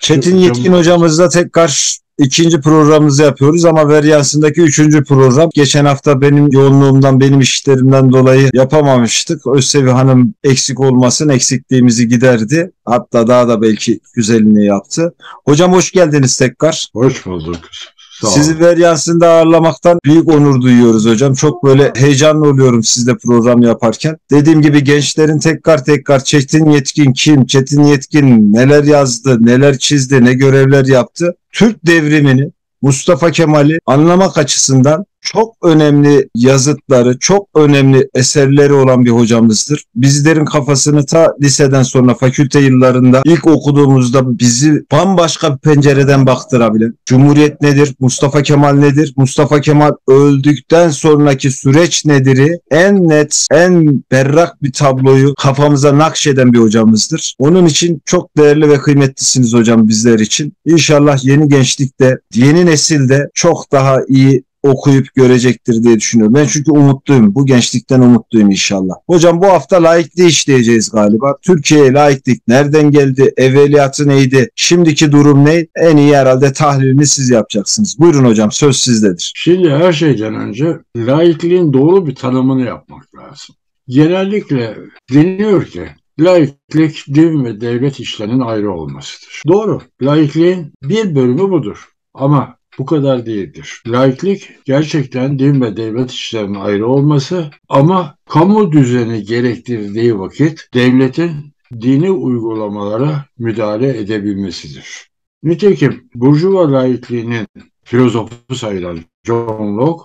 Çetin Yetkin hocamızla tekrar ikinci programımızı yapıyoruz ama Veryans'ındaki üçüncü program. Geçen hafta benim yoğunluğumdan, benim işlerimden dolayı yapamamıştık. Özsevi Hanım eksik olmasın, eksikliğimizi giderdi. Hatta daha da belki güzelini yaptı. Hocam hoş geldiniz tekrar. Hoş bulduk. Sizi Veryans'ında ağırlamaktan büyük onur duyuyoruz hocam. Çok böyle heyecanlı oluyorum sizle program yaparken. Dediğim gibi gençlerin tekrar tekrar Çetin Yetkin kim, Çetin Yetkin neler yazdı, neler çizdi, ne görevler yaptı. Türk devrimini, Mustafa Kemal'i anlamak açısından çok önemli yazıtları, çok önemli eserleri olan bir hocamızdır. Bizlerin kafasını ta liseden sonra fakülte yıllarında ilk okuduğumuzda bizi bambaşka bir pencereden baktırabilen. Cumhuriyet nedir? Mustafa Kemal nedir? Mustafa Kemal öldükten sonraki süreç nedir'i en net, en berrak bir tabloyu kafamıza nakşeden bir hocamızdır. Onun için çok değerli ve kıymetlisiniz hocam bizler için. İnşallah yeni gençlikte, yeni nesilde çok daha iyi okuyup görecektir diye düşünüyorum. Ben çünkü umutluyum. Bu gençlikten umutluyum inşallah. Hocam bu hafta laikliği işleyeceğiz galiba. Türkiye'ye laiklik nereden geldi? Evveliyatı neydi? Şimdiki durum ne? En iyi herhalde tahlilini siz yapacaksınız. Buyurun hocam söz sizdedir. Şimdi her şeyden önce laikliğin doğru bir tanımını yapmak lazım. Genellikle deniyor ki laiklik din ve devlet işlerinin ayrı olmasıdır. Doğru. Laikliğin bir bölümü budur. Ama bu kadar değildir. Laiklik gerçekten din ve devlet işlerinin ayrı olması ama kamu düzeni gerektirdiği vakit devletin dini uygulamalara müdahale edebilmesidir. Nitekim Burjuva laikliğinin filozofu sayılan John Locke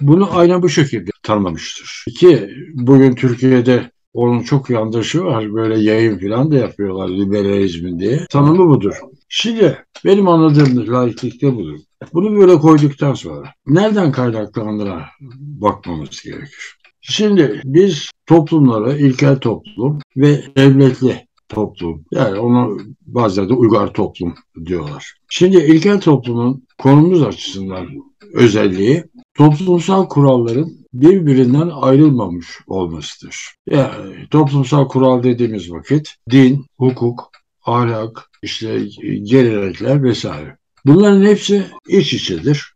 bunu aynen bu şekilde tanımlamıştır. Ki bugün Türkiye'de onun çok yandaşı var. Böyle yayın falan da yapıyorlar liberalizmin diye. Tanımı budur. Şimdi benim anladığım laiklikte budur. Bunu böyle koyduktan sonra nereden kaynaklandığına bakmamız gerekir. Şimdi biz toplumlara ilkel toplum ve devletli toplum yani onu bazıları da uygar toplum diyorlar. Şimdi ilkel toplumun konumuz açısından özelliği toplumsal kuralların birbirinden ayrılmamış olmasıdır. Yani toplumsal kural dediğimiz vakit din, hukuk, ahlak, işte gelenekler vesaire. Bunların hepsi iç içedir.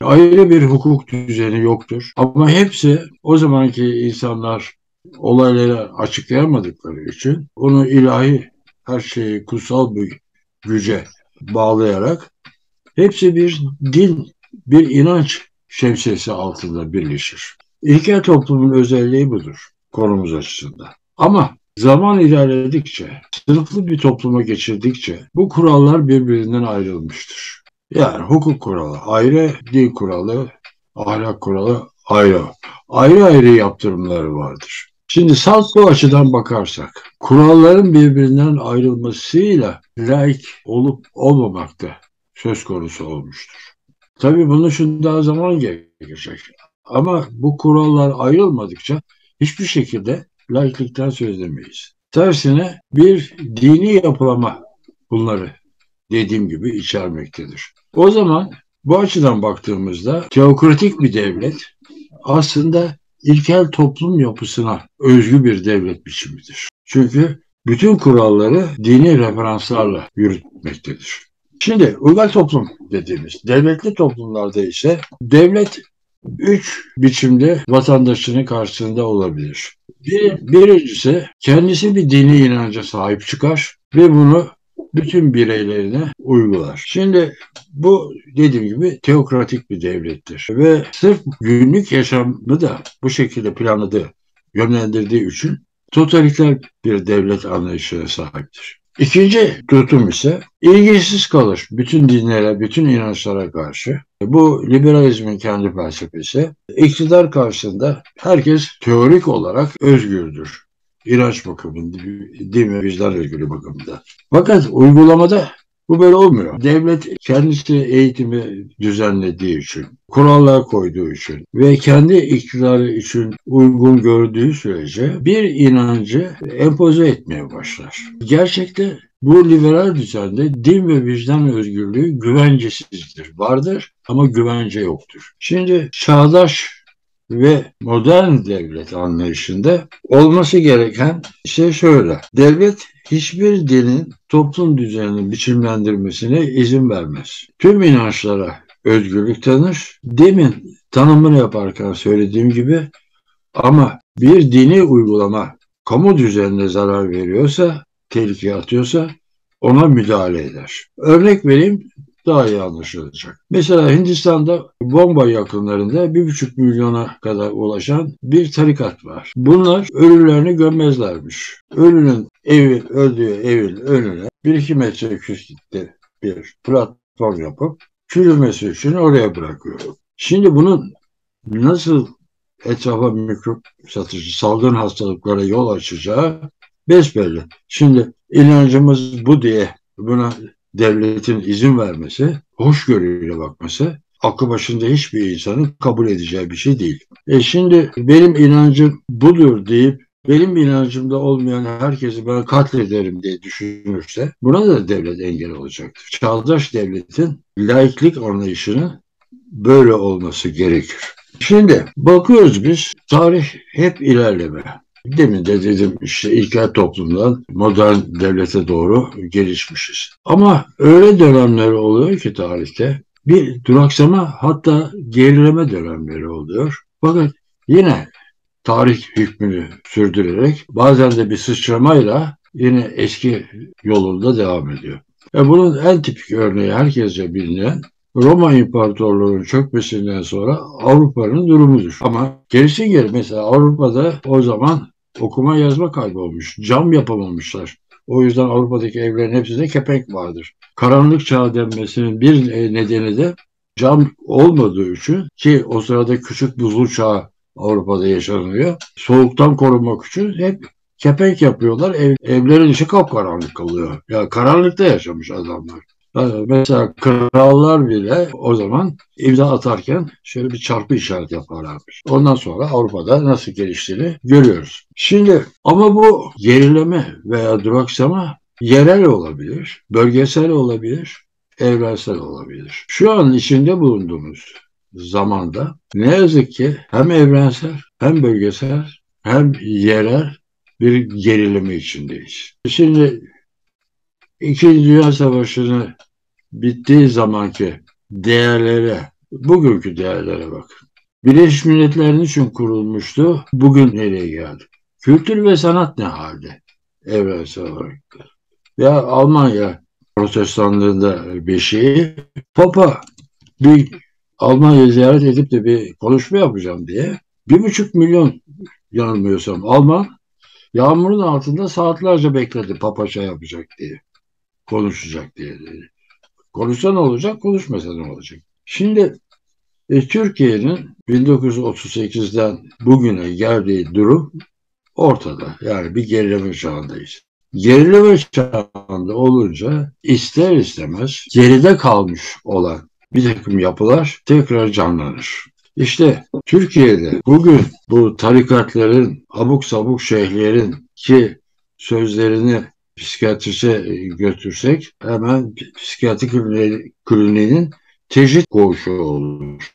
Ayrı bir hukuk düzeni yoktur. Ama hepsi o zamanki insanlar olayları açıklayamadıkları için onu ilahi her şeyi kutsal bir güce bağlayarak hepsi bir din, bir inanç şemsiyesi altında birleşir. İlkel toplumun özelliği budur konumuz açısından. Ama Zaman ilerledikçe, sınıflı bir topluma geçirdikçe bu kurallar birbirinden ayrılmıştır. Yani hukuk kuralı ayrı, din kuralı, ahlak kuralı ayrı. Ayrı ayrı yaptırımları vardır. Şimdi salt bu açıdan bakarsak, kuralların birbirinden ayrılmasıyla laik olup olmamak da söz konusu olmuştur. Tabii bunun için daha zaman gerekecek. Ama bu kurallar ayrılmadıkça hiçbir şekilde laiklikten söz edemeyiz. Tersine bir dini yapılama bunları dediğim gibi içermektedir. O zaman bu açıdan baktığımızda teokratik bir devlet aslında ilkel toplum yapısına özgü bir devlet biçimidir. Çünkü bütün kuralları dini referanslarla yürütmektedir. Şimdi uygar toplum dediğimiz devletli toplumlarda ise devlet üç biçimde vatandaşının karşısında olabilir. Bir, birincisi kendisi bir dini inanca sahip çıkar ve bunu bütün bireylerine uygular. Şimdi bu dediğim gibi teokratik bir devlettir ve sırf günlük yaşamı da bu şekilde planladığı, yönlendirdiği için totaliter bir devlet anlayışına sahiptir. İkinci tutum ise ilgisiz kalır bütün dinlere, bütün inançlara karşı. Bu liberalizmin kendi felsefesi. İktidar karşısında herkes teorik olarak özgürdür. İnanç bakımında, din ve vicdan özgürlüğü bakımında. Fakat uygulamada bu böyle olmuyor. Devlet kendisi eğitimi düzenlediği için, kurallar koyduğu için ve kendi iktidarı için uygun gördüğü sürece bir inancı empoze etmeye başlar. Gerçekte bu liberal düzende din ve vicdan özgürlüğü güvencesizdir. Vardır ama güvence yoktur. Şimdi çağdaş ve modern devlet anlayışında olması gereken şey şöyle. Devlet hiçbir dinin toplum düzenini biçimlendirmesine izin vermez. Tüm inançlara özgürlük tanır. Demin tanımını yaparken söylediğim gibi ama bir dini uygulama kamu düzenine zarar veriyorsa, tehlike atıyorsa ona müdahale eder. Örnek vereyim daha iyi anlaşılacak. Mesela Hindistan'da bomba yakınlarında bir buçuk milyona kadar ulaşan bir tarikat var. Bunlar ölülerini gömmezlermiş. Ölünün evi, öldüğü evin önüne bir iki metre yükseklikte bir platform yapıp çürümesi için oraya bırakıyor. Şimdi bunun nasıl etrafa mikrop satıcı salgın hastalıklara yol açacağı besbelli. Şimdi inancımız bu diye buna devletin izin vermesi, hoşgörüyle bakması aklı başında hiçbir insanın kabul edeceği bir şey değil. E şimdi benim inancım budur deyip benim inancımda olmayan herkesi ben katlederim diye düşünürse buna da devlet engel olacaktır. Çağdaş devletin laiklik anlayışının böyle olması gerekir. Şimdi bakıyoruz biz tarih hep ilerleme. Demin de dedim işte ilkel toplumdan modern devlete doğru gelişmişiz. Ama öyle dönemler oluyor ki tarihte bir duraksama hatta gerileme dönemleri oluyor. Fakat yine tarih hükmünü sürdürerek bazen de bir sıçramayla yine eski yolunda devam ediyor. E bunun en tipik örneği herkese bilinen Roma İmparatorluğu'nun çökmesinden sonra Avrupa'nın durumudur. Ama gerisi geri mesela Avrupa'da o zaman okuma yazma kaybolmuş. Cam yapamamışlar. O yüzden Avrupa'daki evlerin hepsinde kepenk vardır. Karanlık çağ denmesinin bir nedeni de cam olmadığı için ki o sırada küçük buzul çağ Avrupa'da yaşanıyor. Soğuktan korunmak için hep kepenk yapıyorlar. Ev, evlerin içi kapkaranlık kalıyor. Ya yani karanlıkta yaşamış adamlar. Mesela krallar bile o zaman imza atarken şöyle bir çarpı işaret yaparlarmış. Ondan sonra Avrupa'da nasıl geliştiğini görüyoruz. Şimdi ama bu gerileme veya duraksama yerel olabilir, bölgesel olabilir, evrensel olabilir. Şu an içinde bulunduğumuz zamanda ne yazık ki hem evrensel hem bölgesel hem yerel bir gerileme içindeyiz. Şimdi İkinci Dünya Savaşı'nı bittiği zamanki değerlere, bugünkü değerlere bakın. Birleşmiş Milletler için kurulmuştu? Bugün nereye geldi? Kültür ve sanat ne halde? Evrensel olarak. Ya Almanya protestanlığında bir şeyi Papa bir Almanya ziyaret edip de bir konuşma yapacağım diye bir buçuk milyon yanılmıyorsam Alman yağmurun altında saatlerce bekledi Papa şey yapacak diye konuşacak diye dedi. Konuşsa ne olacak, konuşmasa ne olacak? Şimdi e, Türkiye'nin 1938'den bugüne geldiği durum ortada. Yani bir gerileme çağındayız. Gerileme çağında olunca ister istemez geride kalmış olan bir takım yapılar tekrar canlanır. İşte Türkiye'de bugün bu tarikatların, abuk sabuk şeyhlerin ki sözlerini psikiyatrise götürsek hemen psikiyatri kliniğinin tecrit koğuşu olur.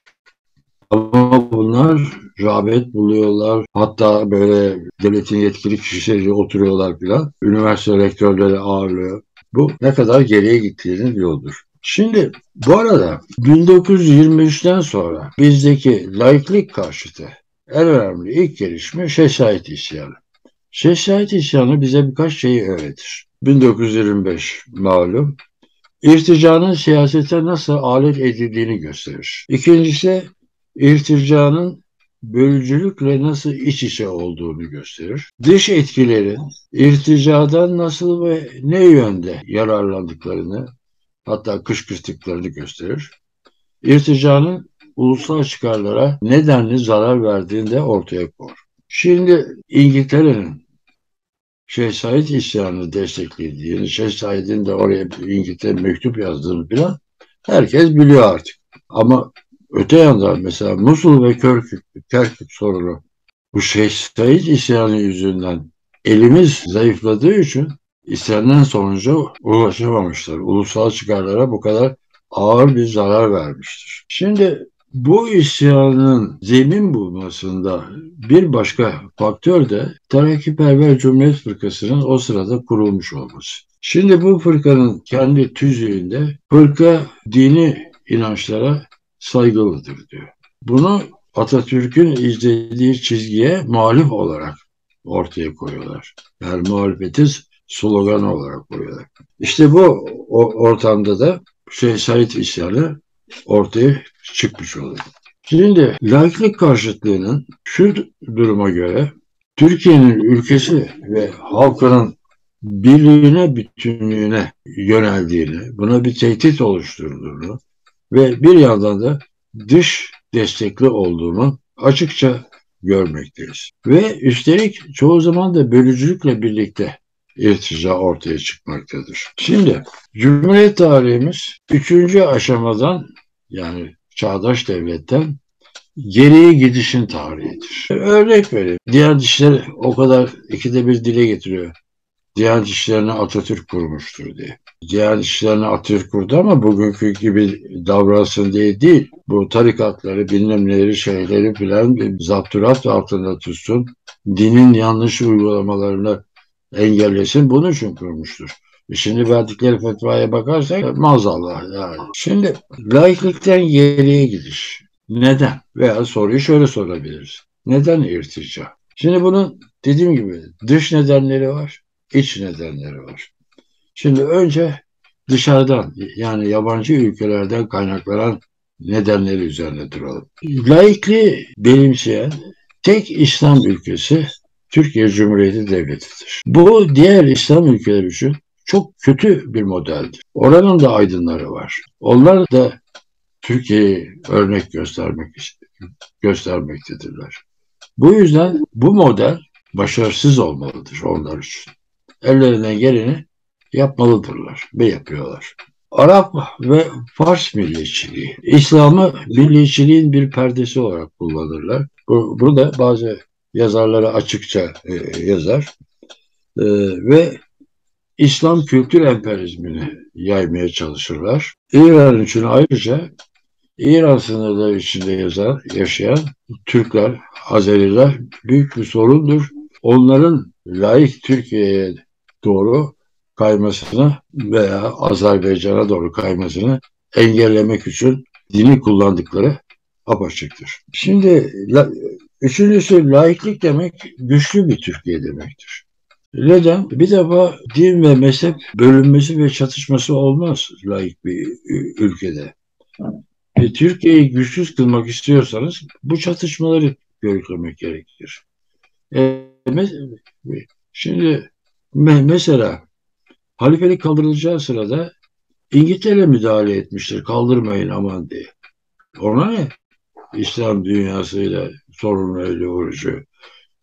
Ama bunlar rağbet buluyorlar. Hatta böyle devletin yetkili kişileri oturuyorlar filan. Üniversite rektörleri ağırlıyor. Bu ne kadar geriye gittiğinin yoldur. Şimdi bu arada 1923'ten sonra bizdeki laiklik karşıtı en önemli ilk gelişme Şehzait isyanı. Şehzait isyanı bize birkaç şeyi öğretir. 1925 malum. İrticanın siyasete nasıl alet edildiğini gösterir. İkincisi irticanın bölücülükle nasıl iç içe olduğunu gösterir. Dış etkilerin irticadan nasıl ve ne yönde yararlandıklarını hatta kışkırttıklarını gösterir. İrticanın ulusal çıkarlara nedenli zarar verdiğini de ortaya koyar. Şimdi İngiltere'nin Şeyh Said isyanını desteklediğini, Şeyh Said'in de oraya İngiltere mektup yazdığını falan herkes biliyor artık. Ama öte yandan mesela Musul ve Kerkük, Kerkük sorunu bu Şeyh Said isyanı yüzünden elimiz zayıfladığı için istenilen sonuca ulaşamamışlar. Ulusal çıkarlara bu kadar ağır bir zarar vermiştir. Şimdi bu isyanın zemin bulmasında bir başka faktör de Terakkiperver Cumhuriyet Fırkası'nın o sırada kurulmuş olması. Şimdi bu fırkanın kendi tüzüğünde fırka dini inançlara saygılıdır diyor. Bunu Atatürk'ün izlediği çizgiye muhalif olarak ortaya koyuyorlar. Yani muhalefeti sloganı olarak koyuyorlar. İşte bu ortamda da şey Said isyanı ortaya çıkmış oluyor. Şimdi laiklik karşıtlığının şu duruma göre Türkiye'nin ülkesi ve halkının birliğine, bütünlüğüne yöneldiğini, buna bir tehdit oluşturduğunu ve bir yandan da dış destekli olduğunu açıkça görmekteyiz. Ve üstelik çoğu zaman da bölücülükle birlikte irtica ortaya çıkmaktadır. Şimdi Cumhuriyet tarihimiz üçüncü aşamadan yani çağdaş devletten geriye gidişin tarihidir. Örnek vereyim. Diğer dişler o kadar ikide bir dile getiriyor. Diyanet İşlerini Atatürk kurmuştur diye. Diyanet İşlerini Atatürk kurdu ama bugünkü gibi davransın diye değil. Bu tarikatları, bilmem şeyleri filan zapturat altında tutsun. Dinin yanlış uygulamalarını engellesin. Bunun için kurmuştur. E şimdi verdikleri fetvaya bakarsak maazallah yani. Şimdi laiklikten geriye gidiş. Neden? Veya soruyu şöyle sorabiliriz. Neden irtica? Şimdi bunun dediğim gibi dış nedenleri var iç nedenleri var. Şimdi önce dışarıdan yani yabancı ülkelerden kaynaklanan nedenleri üzerine duralım. Laikliği benimseyen tek İslam ülkesi Türkiye Cumhuriyeti Devleti'dir. Bu diğer İslam ülkeleri için çok kötü bir modeldir. Oranın da aydınları var. Onlar da Türkiye'yi örnek göstermek göstermektedirler. Bu yüzden bu model başarısız olmalıdır onlar için ellerinden geleni yapmalıdırlar ve yapıyorlar. Arap ve Fars milliyetçiliği. İslam'ı milliyetçiliğin bir perdesi olarak kullanırlar. Burada bazı yazarları açıkça e, yazar. E, ve İslam kültür emperyalizmini yaymaya çalışırlar. İran için ayrıca İran sınırları içinde yazar, yaşayan Türkler, Azeriler büyük bir sorundur. Onların layık Türkiye'ye doğru kaymasını veya Azerbaycan'a doğru kaymasını engellemek için dini kullandıkları apaçıktır. Şimdi üçüncüsü laiklik demek güçlü bir Türkiye demektir. Neden? Bir defa din ve mezhep bölünmesi ve çatışması olmaz laik bir ülkede. E, Türkiye'yi güçsüz kılmak istiyorsanız bu çatışmaları görüklemek gerekir. E, şimdi Mesela halifelik kaldırılacağı sırada İngiltere müdahale etmiştir. Kaldırmayın aman diye. Ona ne? İslam dünyasıyla sorunlarıyla uğraşıyor.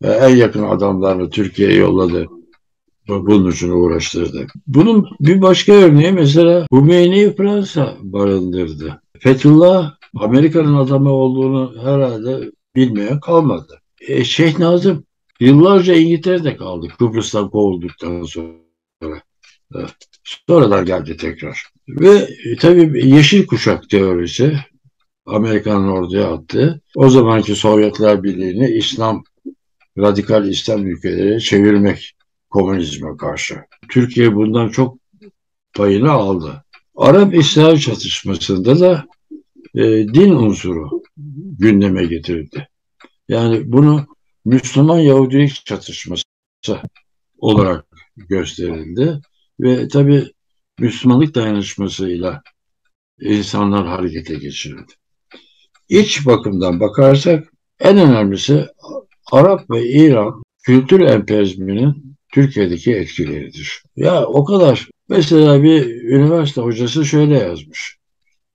En yakın adamlarını Türkiye'ye yolladı. Bunun için uğraştırdı. Bunun bir başka örneği mesela Hümeyni'yi Fransa barındırdı. Fethullah Amerika'nın adamı olduğunu herhalde bilmeyen kalmadı. E, Şeyh Nazım Yıllarca İngiltere'de kaldı Kıbrıs'tan kovulduktan sonra. Sonradan geldi tekrar. Ve e, tabii yeşil kuşak teorisi Amerika'nın orduya attı. O zamanki Sovyetler Birliği'ni İslam, radikal İslam ülkeleri çevirmek komünizme karşı. Türkiye bundan çok payını aldı. Arap-İsrail çatışmasında da e, din unsuru gündeme getirildi. Yani bunu Müslüman Yahudilik çatışması olarak gösterildi ve tabi Müslümanlık dayanışmasıyla insanlar harekete geçirildi. İç bakımdan bakarsak en önemlisi Arap ve İran kültür emperyalizminin Türkiye'deki etkileridir. Ya o kadar. Mesela bir üniversite hocası şöyle yazmış.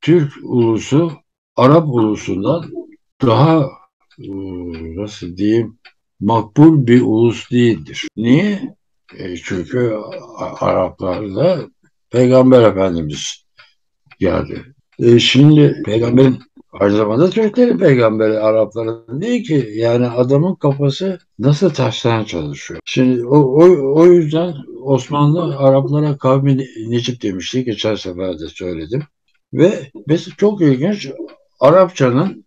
Türk ulusu Arap ulusundan daha ıı, nasıl diyeyim makbul bir ulus değildir. Niye? E çünkü Araplarda Peygamber Efendimiz geldi. E şimdi peygamberin aynı zamanda Türklerin peygamberi Arapların değil ki. Yani adamın kafası nasıl taştan çalışıyor. Şimdi o, o, o yüzden Osmanlı Araplara kavmi Necip demişti. Geçen sefer de söyledim. Ve mesela çok ilginç Arapçanın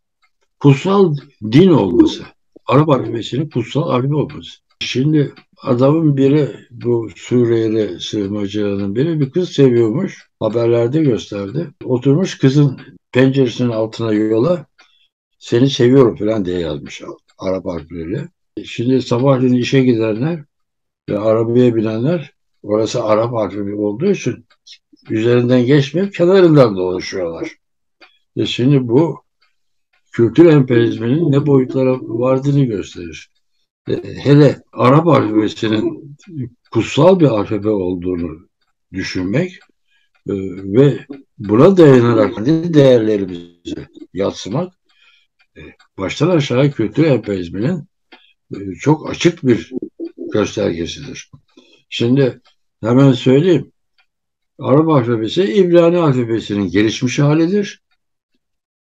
kutsal din olması. Arap alfabesinin kutsal alfabe olması. Şimdi adamın biri bu Suriyeli sığınmacıların biri bir kız seviyormuş. Haberlerde gösterdi. Oturmuş kızın penceresinin altına yola seni seviyorum falan diye yazmış Arap harfleriyle. Şimdi sabahleyin işe gidenler ve arabaya binenler orası Arap harfi olduğu için üzerinden geçmeyip kenarından dolaşıyorlar. E şimdi bu kültür emperyalizminin ne boyutlara vardığını gösterir. E, hele Arap alfabesinin kutsal bir alfabe olduğunu düşünmek e, ve buna dayanarak değerlerimizi yatsımak e, baştan aşağı kültür emperyalizminin çok açık bir göstergesidir. Şimdi hemen söyleyeyim. Arap alfabesi İbrani alfabesinin gelişmiş halidir.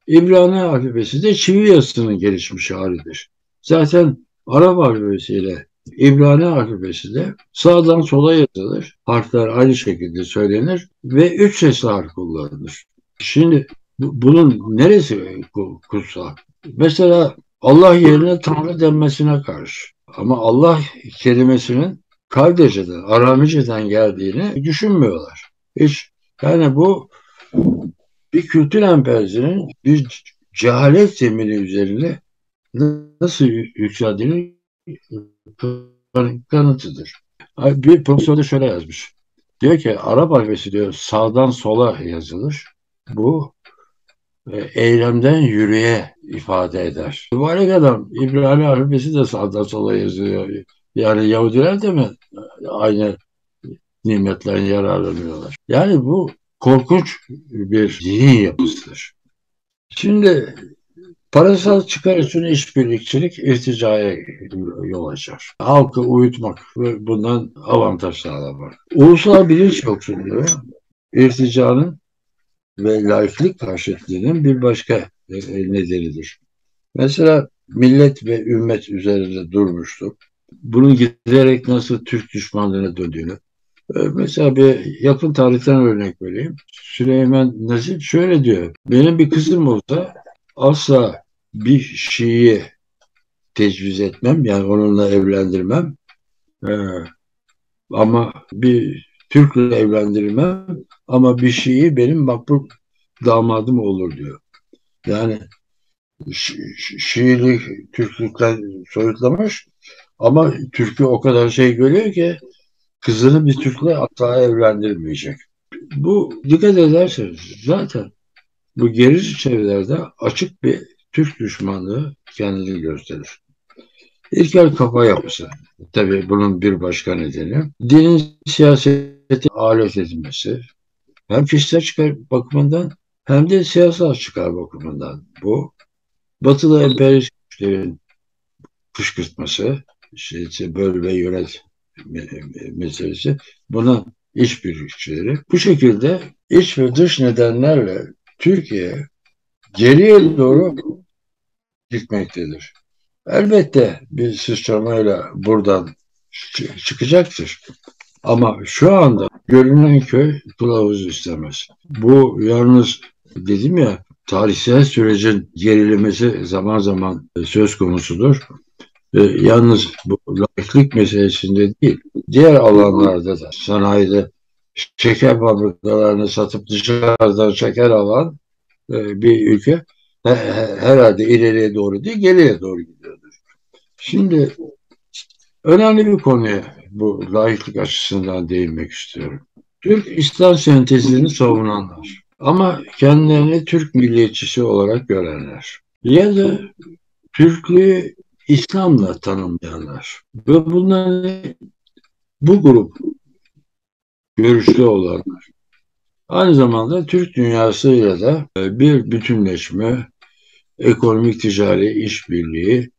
İbrani alfabesi de çivi yazısının gelişmiş halidir. Zaten Arap alfabesi ile İbrani alfabesi de sağdan sola yazılır. Harfler aynı şekilde söylenir ve üç sesli harf kullanılır. Şimdi bunun neresi kutsal? Mesela Allah yerine Tanrı denmesine karşı. Ama Allah kelimesinin Kaldece'den, Aramice'den geldiğini düşünmüyorlar. Hiç yani bu bir kültür emperyasının bir cehalet zemini üzerinde nasıl yükseldiğini kanıtıdır. Bir profesör de şöyle yazmış. Diyor ki Arap alfabesi diyor sağdan sola yazılır. Bu e, eylemden yürüye ifade eder. Mübarek adam İbrahim alfabesi de sağdan sola yazıyor. Yani Yahudiler de mi aynı nimetlerden yararlanıyorlar? Yani bu korkunç bir zihin yapısıdır. Şimdi parasal çıkar için işbirlikçilik irticaya yol açar. Halkı uyutmak ve bundan avantaj sağlamak. Ulusal bilinç yoksunluğu irticanın ve laiklik karşıtlığının bir başka e, nedenidir. Mesela millet ve ümmet üzerinde durmuştuk. Bunun giderek nasıl Türk düşmanlığına döndüğünü, ee, mesela bir yakın tarihten örnek vereyim. Süleyman Nazif şöyle diyor. Benim bir kızım olsa asla bir Şii'yi tecviz etmem. Yani onunla evlendirmem. Ee, ama bir Türk'le evlendirmem. Ama bir Şii benim makbul damadım olur diyor. Yani Şiilik Türklükten soyutlamış ama Türk'ü o kadar şey görüyor ki kızını bir Türk'le asla evlendirmeyecek. Bu dikkat ederseniz zaten bu gerici çevrelerde açık bir Türk düşmanlığı kendini gösterir. İlkel kafa yapısı. Tabii bunun bir başka nedeni. Dinin siyaseti alet edilmesi. Hem kişisel çıkar bakımından hem de siyasal çıkar bakımından bu. Batılı emperyalist güçlerin kışkırtması, işte böl ve yönet meselesi. Buna işbirlikçileri. Bu şekilde iç ve dış nedenlerle Türkiye geriye doğru gitmektedir. Elbette bir sıçramayla buradan çıkacaktır. Ama şu anda görünen köy kılavuz istemez. Bu yalnız dedim ya tarihsel sürecin gerilemesi zaman zaman söz konusudur. E, yalnız bu laiklik meselesinde değil, diğer alanlarda da sanayide şeker fabrikalarını satıp dışarıdan şeker alan e, bir ülke he, herhalde ileriye doğru değil, geriye doğru gidiyordur. Şimdi önemli bir konuya bu laiklik açısından değinmek istiyorum. Türk İslam sentezini savunanlar ama kendilerini Türk milliyetçisi olarak görenler ya da Türklüğü İslam'la tanımlayanlar ve bunların bu grup görüşlü olanlar aynı zamanda Türk dünyasıyla da e, bir bütünleşme, ekonomik ticari işbirliği,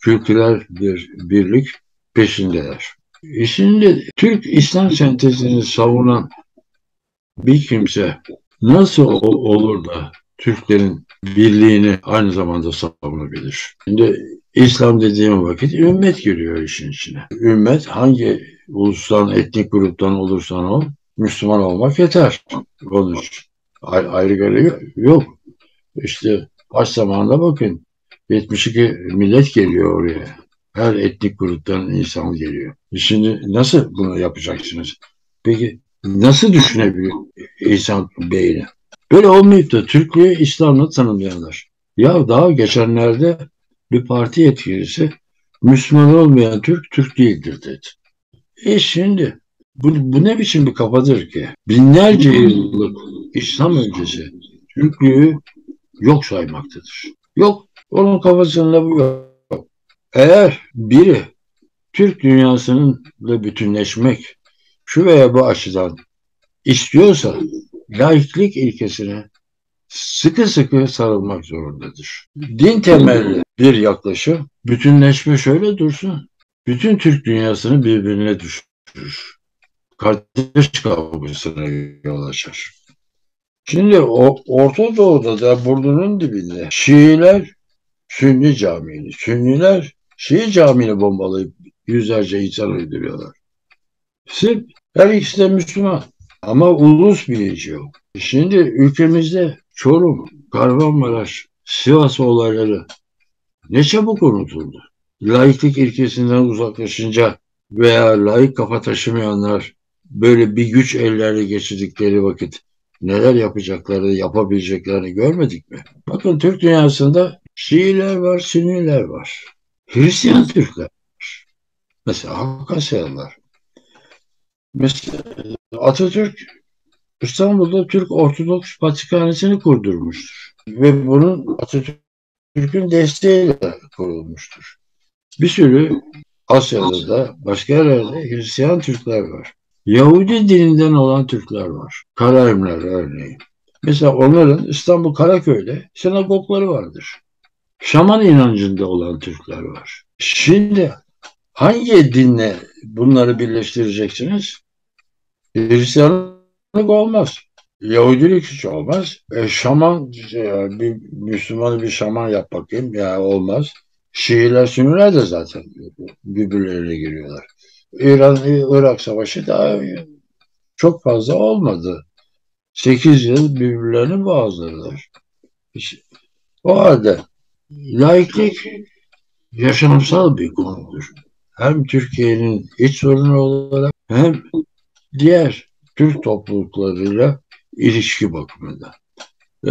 kültürel bir birlik peşindeler. Şimdi Türk İslam sentezini savunan bir kimse nasıl olur da Türklerin birliğini aynı zamanda savunabilir? Şimdi İslam dediğim vakit ümmet giriyor işin içine. Ümmet hangi ulustan, etnik gruptan olursan ol, Müslüman olmak yeter. Konuş. Ayrı gayrı yok. İşte baş zamanında bakın. 72 millet geliyor oraya. Her etnik gruptan insan geliyor. Şimdi nasıl bunu yapacaksınız? Peki nasıl düşünebiliyor insan beyni? Böyle olmayıp da Türklüğü İslam'la tanımlayanlar. Ya daha geçenlerde bir parti yetkilisi Müslüman olmayan Türk, Türk değildir dedi. E şimdi bu, bu ne biçim bir kafadır ki? Binlerce yıllık İslam öncesi Türklüğü yok saymaktadır. Yok. Onun kafasında bu yok. Eğer biri Türk dünyasıyla bütünleşmek şu veya bu açıdan istiyorsa laiklik ilkesine sıkı sıkı sarılmak zorundadır. Din temelli bir yaklaşım bütünleşme şöyle dursun. Bütün Türk dünyasını birbirine düşürür. Kardeş kavgasına yol açar. Şimdi o, Orta Doğu'da da burnunun dibinde Şiiler Sünni Camii'ni, Sünniler Şii Camii'ni bombalayıp yüzlerce insan öldürüyorlar. Sırf her ikisi de Müslüman ama ulus bilinci yok. Şimdi ülkemizde Çorum, Kahramanmaraş, Sivas olayları ne çabuk unutuldu. Laiklik ilkesinden uzaklaşınca veya laik kafa taşımayanlar böyle bir güç ellerine geçirdikleri vakit neler yapacaklarını, yapabileceklerini görmedik mi? Bakın Türk dünyasında Şiiler var, Sünniler var. Hristiyan Türkler var. Mesela Hakasyalılar. Mesela Atatürk İstanbul'da Türk Ortodoks Patrikhanesi'ni kurdurmuştur. Ve bunun Atatürk'ün desteğiyle kurulmuştur. Bir sürü Asya'da da başka yerlerde Hristiyan Türkler var. Yahudi dininden olan Türkler var. Karayimler örneğin. Mesela onların İstanbul Karaköy'de sinagogları vardır. Şaman inancında olan Türkler var. Şimdi hangi dinle bunları birleştireceksiniz? Hristiyanlık olmaz. Yahudilik hiç olmaz. E, şaman, e, bir Müslümanı bir şaman yap bakayım. Ya olmaz. Şiiler, Sünniler de zaten birbirlerine giriyorlar. İran-Irak savaşı daha çok fazla olmadı. 8 yıl birbirlerini boğazladılar. O halde laiklik yaşamsal bir konudur. Hem Türkiye'nin iç sorunu olarak hem diğer Türk topluluklarıyla ilişki bakımında. Ee,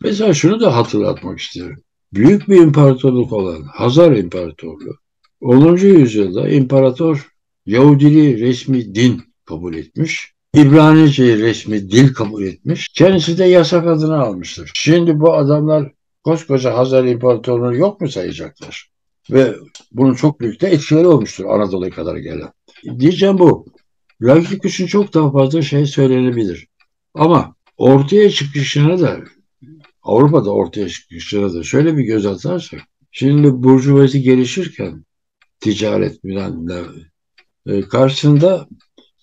mesela şunu da hatırlatmak isterim. Büyük bir imparatorluk olan Hazar İmparatorluğu 10. yüzyılda imparator Yahudiliği resmi din kabul etmiş. İbranice'yi resmi dil kabul etmiş. Kendisi de yasak adını almıştır. Şimdi bu adamlar koskoca Hazar İmparatorluğu'nu yok mu sayacaklar? Ve bunun çok büyük de etkileri olmuştur Anadolu'ya kadar gelen. Diyeceğim bu. Laiklik için çok daha fazla şey söylenebilir. Ama ortaya çıkışına da Avrupa'da ortaya çıkışına da şöyle bir göz atarsak şimdi burjuvazi gelişirken ticaret bilenler e, karşısında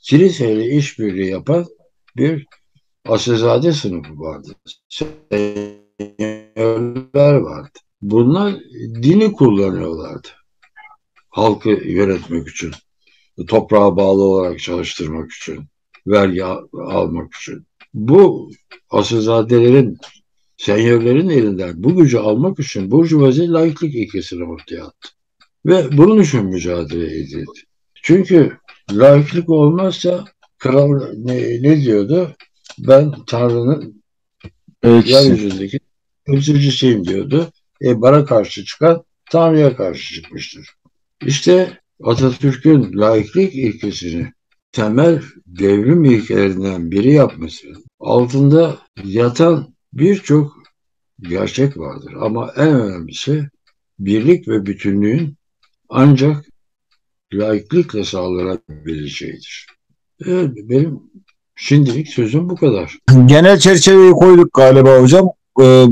kiliseyle işbirliği yapan bir asilzade sınıfı vardı. Senyörler vardı. Bunlar dini kullanıyorlardı. Halkı yönetmek için, toprağa bağlı olarak çalıştırmak için, vergi almak için. Bu asilzadelerin, senyörlerin elinden bu gücü almak için Burjuvazi laiklik ilkesini ortaya attı. Ve bunun için mücadele edildi. Çünkü laiklik olmazsa kral ne, ne diyordu? Ben Tanrı'nın yeryüzündeki temsilcisiyim diyordu. E, bana karşı çıkan Tanrı'ya karşı çıkmıştır. İşte Atatürk'ün laiklik ilkesini temel devrim ilkelerinden biri yapması altında yatan birçok gerçek vardır. Ama en önemlisi birlik ve bütünlüğün ancak laiklikle sağlanabileceğidir. Evet, benim şimdilik sözüm bu kadar. Genel çerçeveyi koyduk galiba hocam. Ee,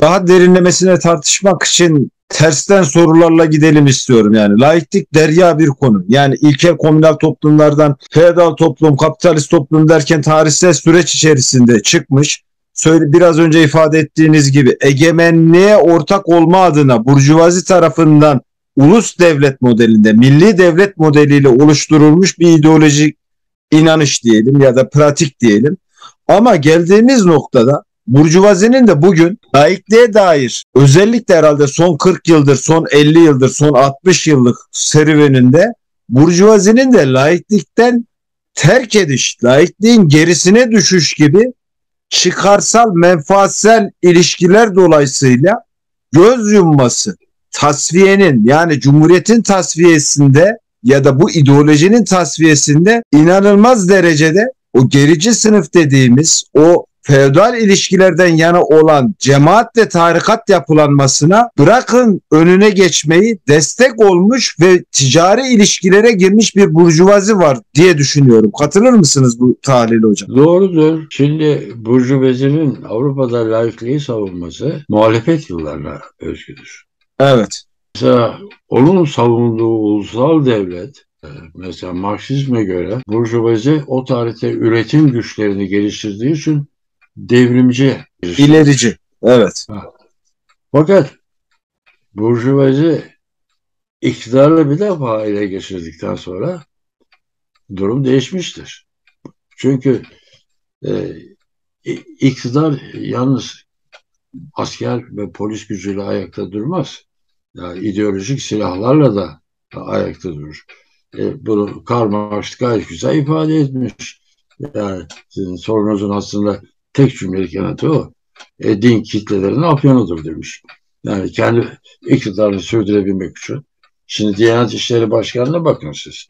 daha derinlemesine tartışmak için tersten sorularla gidelim istiyorum yani. Laiklik derya bir konu. Yani ilkel komünal toplumlardan feodal toplum, kapitalist toplum derken tarihsel süreç içerisinde çıkmış. Söyle, biraz önce ifade ettiğiniz gibi egemenliğe ortak olma adına burjuvazi tarafından ulus devlet modelinde, milli devlet modeliyle oluşturulmuş bir ideolojik inanış diyelim ya da pratik diyelim. Ama geldiğimiz noktada Burjuvazinin de bugün laikliğe dair özellikle herhalde son 40 yıldır, son 50 yıldır, son 60 yıllık serüveninde Burjuvazinin de laiklikten terk ediş, laikliğin gerisine düşüş gibi çıkarsal menfaatsel ilişkiler dolayısıyla göz yumması, tasfiyenin yani cumhuriyetin tasfiyesinde ya da bu ideolojinin tasfiyesinde inanılmaz derecede o gerici sınıf dediğimiz o feodal ilişkilerden yana olan cemaatle tarikat yapılanmasına bırakın önüne geçmeyi destek olmuş ve ticari ilişkilere girmiş bir burjuvazi var diye düşünüyorum. Katılır mısınız bu tahlil hocam? Doğrudur. Şimdi burjuvazinin Avrupa'da laikliği savunması muhalefet yıllarına özgüdür. Evet. Mesela onun savunduğu ulusal devlet e, mesela Marksizme göre Burjuvazi o tarihte üretim güçlerini geliştirdiği için devrimci. İlerici. Evet. Fakat Burjuvazi iktidarla bir defa ele geçirdikten sonra durum değişmiştir. Çünkü e, iktidar yalnız asker ve polis gücüyle ayakta durmaz. Yani ideolojik silahlarla da ayakta durur. E, bunu Karl Marx gayet güzel ifade etmiş. Yani sizin sorunuzun aslında tek cümlelik yanıtı o. E, din kitlelerinin afyonudur demiş. Yani kendi iktidarını sürdürebilmek için. Şimdi Diyanet İşleri Başkanı'na bakın siz.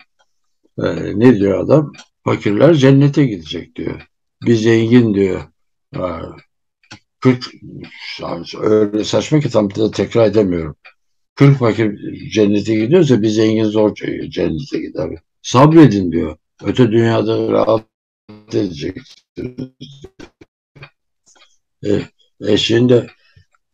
E, ne diyor adam? Fakirler cennete gidecek diyor. Bir zengin diyor. 40 öyle saçma ki tam da tekrar edemiyorum. 40 fakir cennete gidiyorsa bir zengin zor cennete gider. Sabredin diyor. Öte dünyada rahat edeceksiniz. E, e şimdi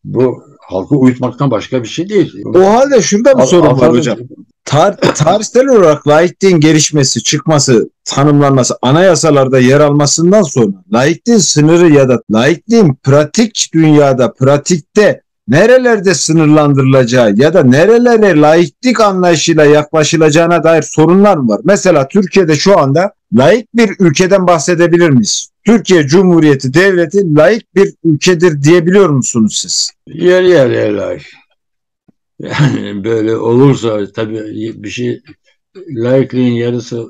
bu halkı uyutmaktan başka bir şey değil. O halde şurada bir sorun var hocam. Tar tarihsel olarak laikliğin gelişmesi, çıkması, tanımlanması, anayasalarda yer almasından sonra laikliğin sınırı ya da laikliğin pratik dünyada, pratikte nerelerde sınırlandırılacağı ya da nerelere laiklik anlayışıyla yaklaşılacağına dair sorunlar mı var? Mesela Türkiye'de şu anda laik bir ülkeden bahsedebilir miyiz? Türkiye Cumhuriyeti Devleti laik bir ülkedir diyebiliyor musunuz siz? Yer yer yer laik. Yani böyle olursa tabii bir şey laikliğin yarısı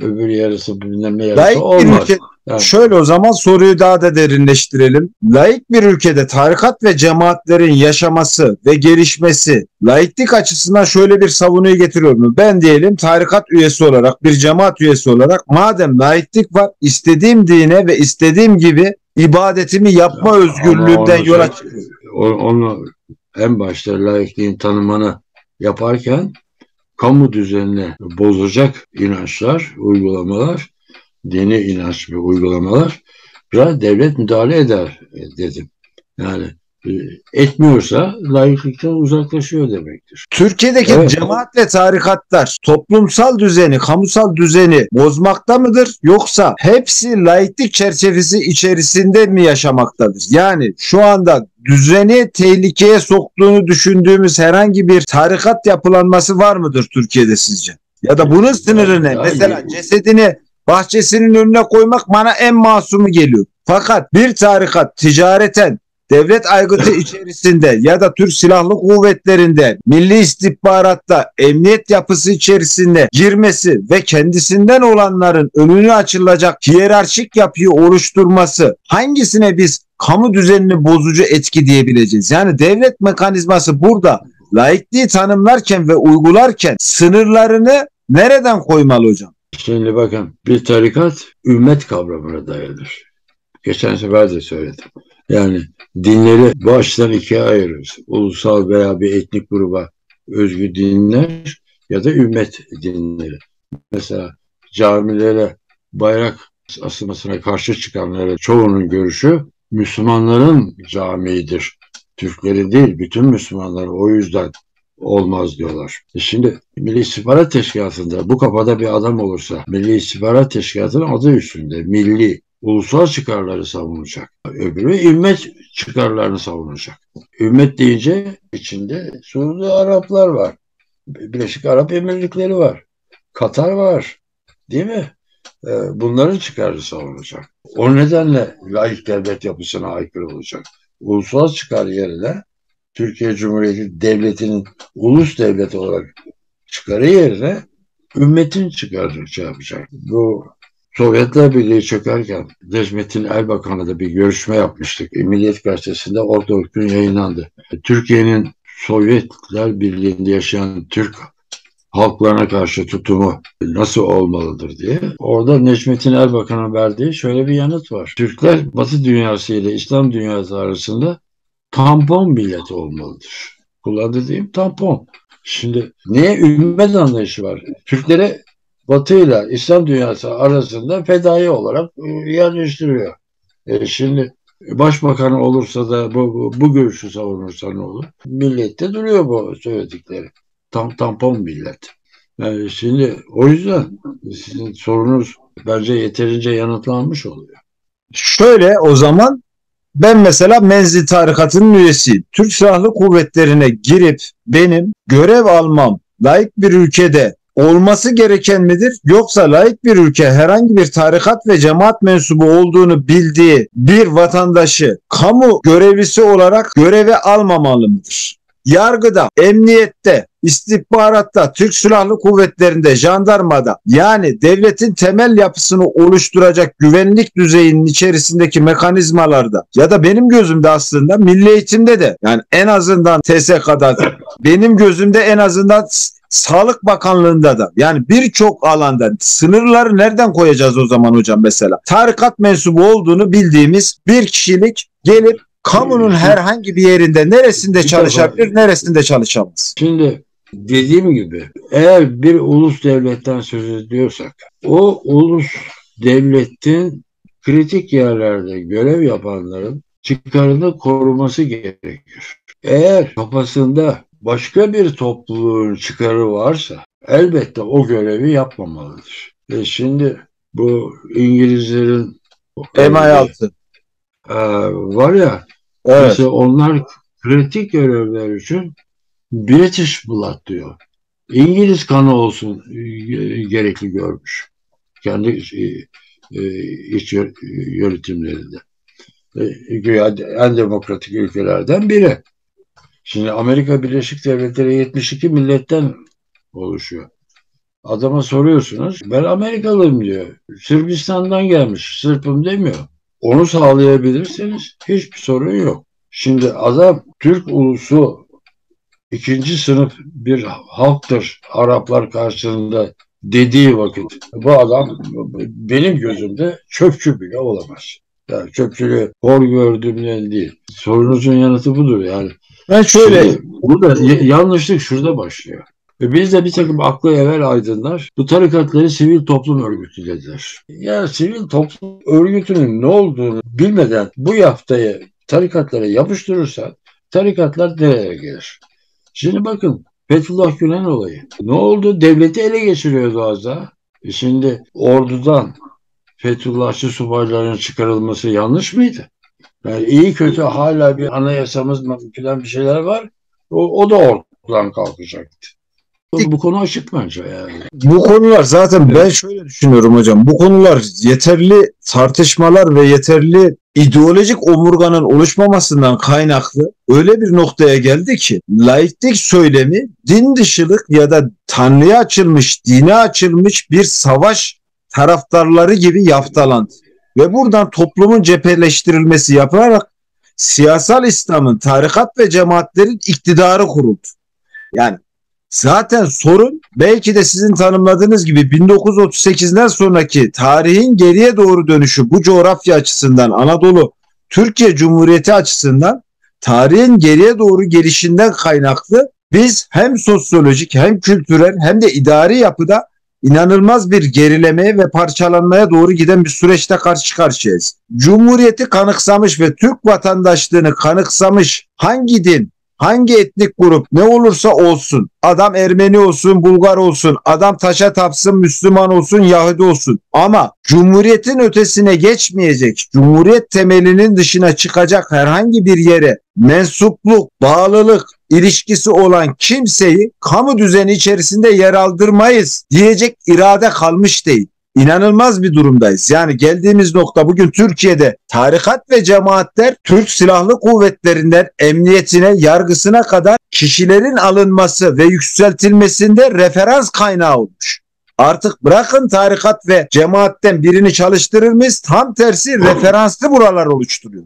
öbür yarısı bilmem ne yarısı Laik olmaz. Bir ülke, yani. Şöyle o zaman soruyu daha da derinleştirelim. Laik bir ülkede tarikat ve cemaatlerin yaşaması ve gelişmesi laiklik açısından şöyle bir savunuyu getiriyor mu? Ben diyelim tarikat üyesi olarak bir cemaat üyesi olarak madem laiklik var istediğim dine ve istediğim gibi ibadetimi yapma ya, özgürlüğünden yola çıkıyorum. Onu en başta laikliğin tanımını yaparken kamu düzenini bozacak inançlar, uygulamalar, dini inanç ve uygulamalar devlet müdahale eder e, dedim. Yani e, etmiyorsa layıklıktan uzaklaşıyor demektir. Türkiye'deki evet. cemaat ve tarikatlar toplumsal düzeni, kamusal düzeni bozmakta mıdır yoksa hepsi laiklik çerçevesi içerisinde mi yaşamaktadır? Yani şu anda düzeni tehlikeye soktuğunu düşündüğümüz herhangi bir tarikat yapılanması var mıdır Türkiye'de sizce? Ya da bunun sınırı ne? Mesela cesedini bahçesinin önüne koymak bana en masumu geliyor. Fakat bir tarikat ticareten devlet aygıtı içerisinde ya da Türk Silahlı Kuvvetleri'nde, milli istihbaratta, emniyet yapısı içerisinde girmesi ve kendisinden olanların önünü açılacak hiyerarşik yapıyı oluşturması hangisine biz kamu düzenini bozucu etki diyebileceğiz? Yani devlet mekanizması burada laikliği tanımlarken ve uygularken sınırlarını nereden koymalı hocam? Şimdi bakın bir tarikat ümmet kavramına dayanır. Geçen sefer de söyledim. Yani dinleri bu açıdan ikiye ayırırız. Ulusal veya bir etnik gruba özgü dinler ya da ümmet dinleri. Mesela camilere bayrak asılmasına karşı çıkanlara çoğunun görüşü Müslümanların camiidir. Türkleri değil, bütün Müslümanlar o yüzden olmaz diyorlar. E şimdi Milli İstihbarat Teşkilatı'nda bu kafada bir adam olursa Milli İstihbarat Teşkilatı'nın adı üstünde milli ulusal çıkarları savunacak. Öbürü ümmet çıkarlarını savunacak. Ümmet deyince içinde Suudi Araplar var. Birleşik Arap Emirlikleri var. Katar var. Değil mi? e, bunların çıkarı savunacak. O nedenle layık devlet yapısına aykırı olacak. Ulusal çıkar yerine Türkiye Cumhuriyeti Devleti'nin ulus devlet olarak çıkarı yerine ümmetin çıkarını şey yapacak. Bu Sovyetler Birliği çökerken Necmettin Erbakan'la da bir görüşme yapmıştık. Milliyet Gazetesi'nde orada o gün yayınlandı. Türkiye'nin Sovyetler Birliği'nde yaşayan Türk halklarına karşı tutumu nasıl olmalıdır diye. Orada Necmettin Erbakan'ın verdiği şöyle bir yanıt var. Türkler Batı dünyası ile İslam dünyası arasında tampon milleti olmalıdır. Kullandı diyeyim tampon. Şimdi niye ümmet anlayışı var? Türklere Batı ile İslam dünyası arasında fedai olarak e, yerleştiriyor. E şimdi başbakan olursa da bu, bu, bu görüşü savunursa ne olur? Millette duruyor bu söyledikleri. Tam tampon millet. Yani şimdi o yüzden sizin sorunuz bence yeterince yanıtlanmış oluyor. Şöyle o zaman ben mesela Menzil Tarikatı'nın üyesiyim. Türk Silahlı Kuvvetleri'ne girip benim görev almam layık bir ülkede olması gereken midir? Yoksa layık bir ülke herhangi bir tarikat ve cemaat mensubu olduğunu bildiği bir vatandaşı kamu görevlisi olarak göreve almamalı mıdır? Yargıda, emniyette, istihbaratta, Türk Silahlı Kuvvetleri'nde, jandarmada yani devletin temel yapısını oluşturacak güvenlik düzeyinin içerisindeki mekanizmalarda ya da benim gözümde aslında milli eğitimde de yani en azından TSK'da benim gözümde en azından Sağlık Bakanlığı'nda da yani birçok alanda sınırları nereden koyacağız o zaman hocam mesela? Tarikat mensubu olduğunu bildiğimiz bir kişilik gelip kamunun herhangi bir yerinde neresinde çalışabilir, neresinde çalışamaz? Şimdi dediğim gibi eğer bir ulus devletten söz ediyorsak o ulus devletin kritik yerlerde görev yapanların çıkarını koruması gerekir. Eğer kafasında başka bir topluluğun çıkarı varsa elbette o görevi yapmamalıdır. E şimdi bu İngilizlerin MI6 e, var ya evet. mesela onlar kritik görevler için British blood diyor. İngiliz kanı olsun e, gerekli görmüş. Kendi e, e, iç yönetimlerinde. Güya en demokratik ülkelerden biri. Şimdi Amerika Birleşik Devletleri 72 milletten oluşuyor. Adama soruyorsunuz. Ben Amerikalıyım diyor. Sırbistan'dan gelmiş. Sırpım demiyor. Onu sağlayabilirseniz hiçbir sorun yok. Şimdi adam Türk ulusu ikinci sınıf bir halktır Araplar karşısında dediği vakit bu adam benim gözümde çöpçü bile olamaz. Yani çöpçülüğü hor gördüğümden değil. Sorunuzun yanıtı budur yani. Ben şöyle... Şimdi, burada yanlışlık şurada başlıyor. Ve biz de bir takım aklı evvel aydınlar bu tarikatları sivil toplum örgütü dediler. Ya sivil toplum örgütünün ne olduğunu bilmeden bu yaftayı tarikatlara yapıştırırsan tarikatlar nereye gelir? Şimdi bakın Fethullah Gülen olayı. Ne oldu? Devleti ele geçiriyordu az daha. E şimdi ordudan Fethullahçı subayların çıkarılması yanlış mıydı? Yani iyi kötü hala bir anayasamız falan bir şeyler var. O, o da ortadan kalkacaktı. Bu konu açık bence yani. Bu konular zaten ben şöyle düşünüyorum hocam. Bu konular yeterli tartışmalar ve yeterli ideolojik omurganın oluşmamasından kaynaklı öyle bir noktaya geldi ki laiklik söylemi din dışılık ya da tanrıya açılmış, dine açılmış bir savaş taraftarları gibi yaftalandı. Ve buradan toplumun cepheleştirilmesi yapılarak siyasal İslam'ın tarikat ve cemaatlerin iktidarı kuruldu. Yani zaten sorun belki de sizin tanımladığınız gibi 1938'den sonraki tarihin geriye doğru dönüşü bu coğrafya açısından Anadolu Türkiye Cumhuriyeti açısından tarihin geriye doğru gelişinden kaynaklı biz hem sosyolojik hem kültürel hem de idari yapıda inanılmaz bir gerilemeye ve parçalanmaya doğru giden bir süreçte karşı karşıyayız. Cumhuriyeti kanıksamış ve Türk vatandaşlığını kanıksamış hangi din, hangi etnik grup ne olursa olsun, adam Ermeni olsun, Bulgar olsun, adam taşa tapsın, Müslüman olsun, Yahudi olsun ama Cumhuriyetin ötesine geçmeyecek, Cumhuriyet temelinin dışına çıkacak herhangi bir yere mensupluk, bağlılık, ilişkisi olan kimseyi kamu düzeni içerisinde yer aldırmayız diyecek irade kalmış değil. İnanılmaz bir durumdayız. Yani geldiğimiz nokta bugün Türkiye'de tarikat ve cemaatler Türk Silahlı Kuvvetlerinden emniyetine, yargısına kadar kişilerin alınması ve yükseltilmesinde referans kaynağı olmuş. Artık bırakın tarikat ve cemaatten birini çalıştırır mıyız? Tam tersi referanslı buralar oluşturuyor.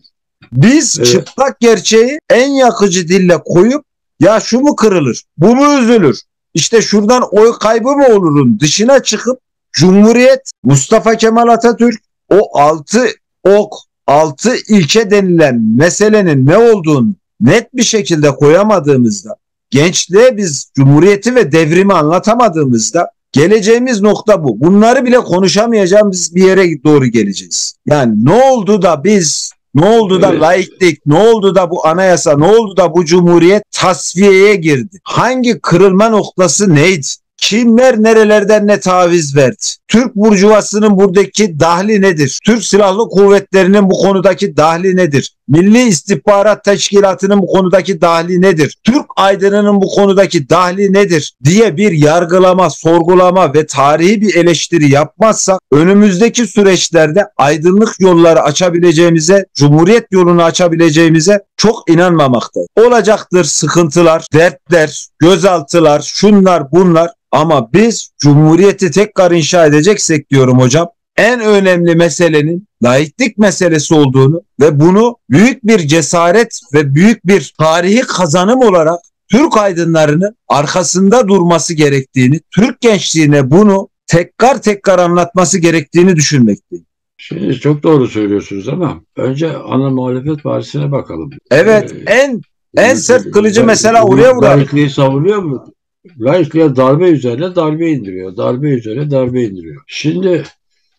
Biz evet. çıplak gerçeği en yakıcı dille koyup ya şu mu kırılır, bu mu üzülür, işte şuradan oy kaybı mı olurun dışına çıkıp Cumhuriyet, Mustafa Kemal Atatürk o altı ok, altı ilke denilen meselenin ne olduğunu net bir şekilde koyamadığımızda, gençliğe biz Cumhuriyeti ve devrimi anlatamadığımızda geleceğimiz nokta bu. Bunları bile konuşamayacağımız bir yere doğru geleceğiz. Yani ne oldu da biz ne oldu da evet. laiklik, ne oldu da bu anayasa, ne oldu da bu cumhuriyet tasfiyeye girdi? Hangi kırılma noktası neydi? Kimler nerelerden ne taviz verdi? Türk burjuvasının buradaki dahli nedir? Türk Silahlı Kuvvetleri'nin bu konudaki dahli nedir? Milli İstihbarat Teşkilatı'nın bu konudaki dahli nedir? Türk aydınının bu konudaki dahli nedir? diye bir yargılama, sorgulama ve tarihi bir eleştiri yapmazsak önümüzdeki süreçlerde aydınlık yolları açabileceğimize, cumhuriyet yolunu açabileceğimize çok inanmamaktayım. Olacaktır sıkıntılar, dertler, gözaltılar, şunlar bunlar ama biz cumhuriyeti tekrar inşa edeceksek diyorum hocam en önemli meselenin laiklik meselesi olduğunu ve bunu büyük bir cesaret ve büyük bir tarihi kazanım olarak Türk aydınlarının arkasında durması gerektiğini, Türk gençliğine bunu tekrar tekrar anlatması gerektiğini düşünmekteyim. Şimdi çok doğru söylüyorsunuz ama önce ana muhalefet partisine bakalım. Evet, ee, en en sert kılıcı mesela oraya vurar. Laikliği savunuyor mu? Laikliğe darbe üzerine darbe indiriyor. Darbe üzerine darbe indiriyor. Şimdi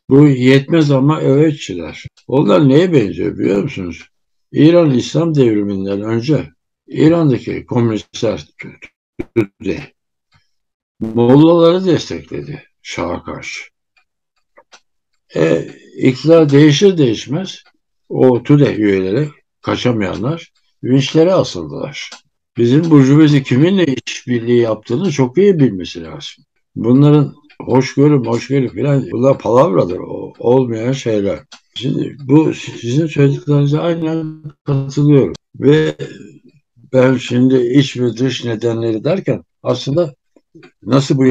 bu yetmez ama öğretçiler. Onlar neye benziyor biliyor musunuz? İran İslam devriminden önce İran'daki komünistler Tüde Mollaları destekledi Şah'a karşı. E, iktidar değişir değişmez o TÜDE üyeleri kaçamayanlar vinçlere asıldılar. Bizim burjuvazi kiminle işbirliği yaptığını çok iyi bilmesi lazım. Bunların hoşgörü, hoşgörü falan bunlar palavradır. O, olmayan şeyler. Şimdi bu sizin söylediklerinize aynen katılıyorum. Ve ben şimdi iç ve dış nedenleri derken aslında nasıl bu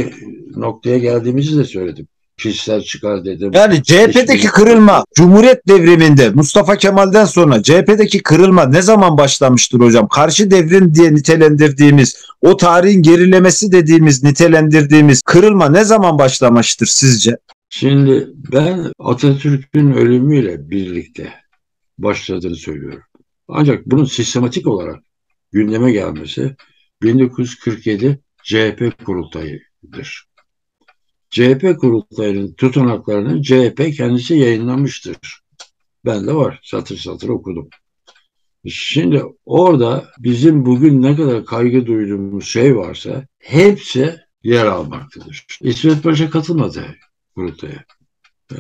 noktaya geldiğimizi de söyledim kişisel çıkar dedim. Yani CHP'deki kırılma Cumhuriyet devriminde Mustafa Kemal'den sonra CHP'deki kırılma ne zaman başlamıştır hocam? Karşı devrim diye nitelendirdiğimiz o tarihin gerilemesi dediğimiz nitelendirdiğimiz kırılma ne zaman başlamıştır sizce? Şimdi ben Atatürk'ün ölümüyle birlikte başladığını söylüyorum. Ancak bunun sistematik olarak gündeme gelmesi 1947 CHP kurultayıdır. CHP kurultayının tutanaklarını CHP kendisi yayınlamıştır. Ben de var. Satır satır okudum. Şimdi orada bizim bugün ne kadar kaygı duyduğumuz şey varsa hepsi yer almaktadır. İsmet Paşa katılmadı kurultaya. Ee,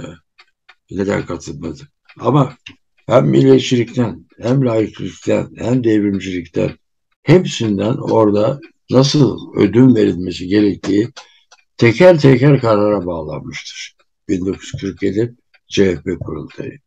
neden katılmadı? Ama hem milliyetçilikten, hem laiklikten, hem devrimcilikten hepsinden orada nasıl ödün verilmesi gerektiği teker teker karara bağlanmıştır. 1947 CHP kurultayı.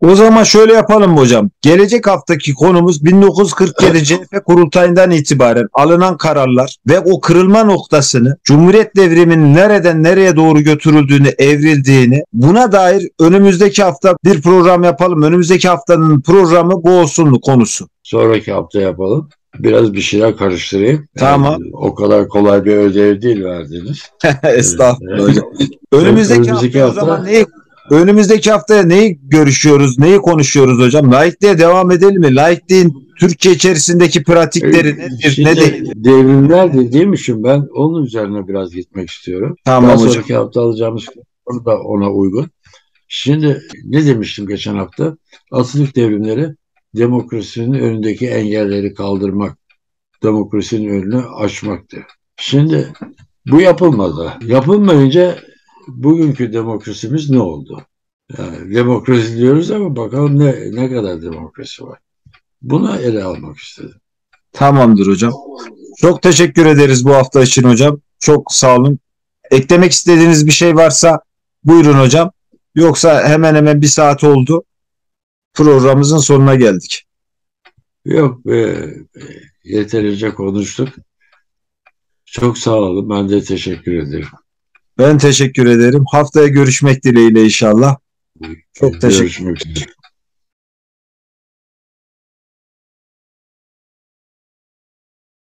O zaman şöyle yapalım hocam. Gelecek haftaki konumuz 1947 CHP kurultayından itibaren alınan kararlar ve o kırılma noktasını Cumhuriyet devriminin nereden nereye doğru götürüldüğünü, evrildiğini buna dair önümüzdeki hafta bir program yapalım. Önümüzdeki haftanın programı bu olsun konusu. Sonraki hafta yapalım biraz bir şeyler karıştırayım. Tamam. Yani o kadar kolay bir ödev değil verdiniz. Estağfurullah hocam. Önümüzdeki, önümüzdeki hafta, hafta zaman neyi önümüzdeki haftaya neyi görüşüyoruz, neyi konuşuyoruz hocam? Laikliğe devam edelim mi? Laikliğin Türkiye içerisindeki pratikleri ee, nedir, Şimdi ne değil? Devrimler dediğim ben onun üzerine biraz gitmek istiyorum. Tamam Daha hocam. sonraki hafta alacağımız konu da ona uygun. Şimdi ne demiştim geçen hafta? Asılık devrimleri demokrasinin önündeki engelleri kaldırmak, demokrasinin önünü açmaktı. Şimdi bu yapılmadı. Yapılmayınca bugünkü demokrasimiz ne oldu? Yani demokrasi diyoruz ama bakalım ne, ne kadar demokrasi var. Buna ele almak istedim. Tamamdır hocam. Çok teşekkür ederiz bu hafta için hocam. Çok sağ olun. Eklemek istediğiniz bir şey varsa Buyurun hocam. Yoksa hemen hemen bir saat oldu. Programımızın sonuna geldik. Yok be, yeterince konuştuk. Çok sağ olun. Ben de teşekkür ederim. Ben teşekkür ederim. Haftaya görüşmek dileğiyle inşallah. Çok teşekkür üzere.